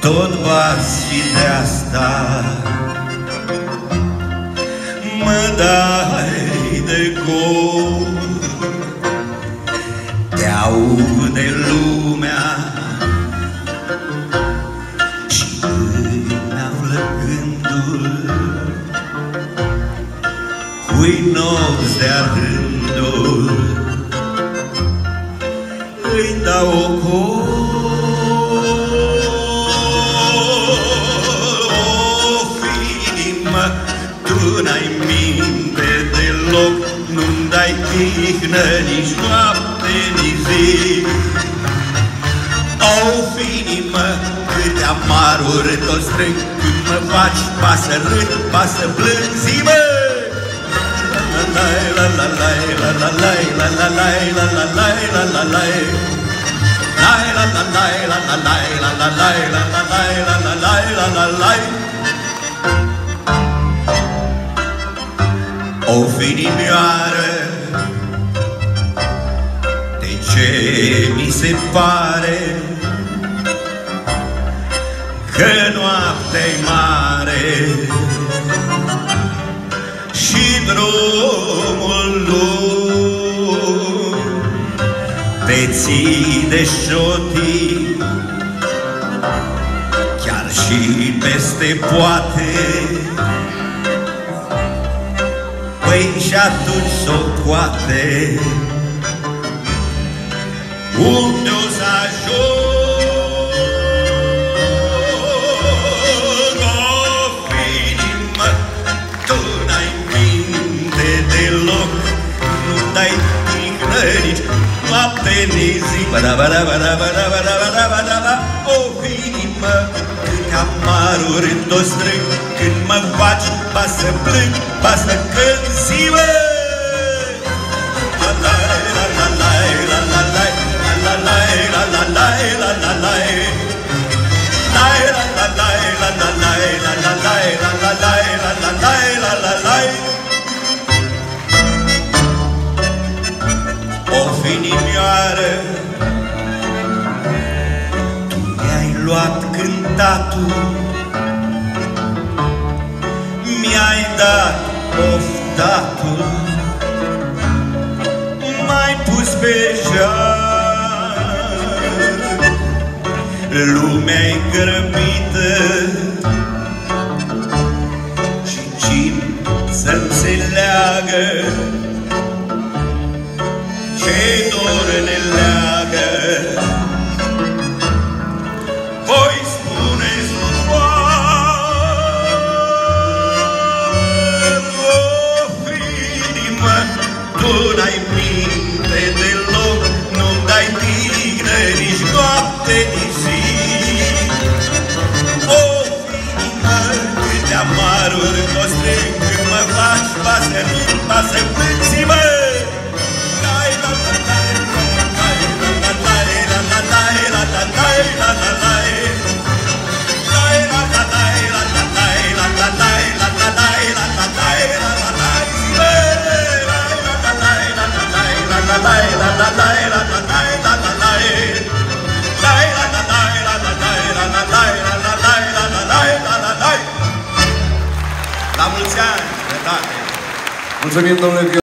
Tot bați și de asta. Mă dai de gol. Te aude lumea. Și îmi află gândul Cui nopți de rândul. Îi dau o col dai tihnă nici noapte, nici zi O inimă, câte amaruri tot strâng Când mă faci, pasă râd, pasă plâng Zi, mă! la la la la la la la la la la la la la la la Lai la ce mi se pare Că noaptea-i mare și drumul lung te ții de șotii chiar și peste poate. Păi și atunci s-o poate unde o să ajung dai tihnă nici noapte, nici zi. Bada, bada, bada, bada, bada, bada, bada, bada O inimă, câte amaruri tot strâng. Când mă faci, ba să plâng, ba să cânt zi, la la la la la la la la o finimioară Tu mi-ai luat cântatul. Mi-ai dat oftatul M-ai pus pe jar. Lumea-i grăbită ce dor ne leagă. Voi spuneți doar, o inimă, tu n-ai minte deloc, nu-mi dai tignă nici noapte, nici zi. O inimă, câte amaruri o strâng, când mă faci, pasă, fazer. Muy bien, doble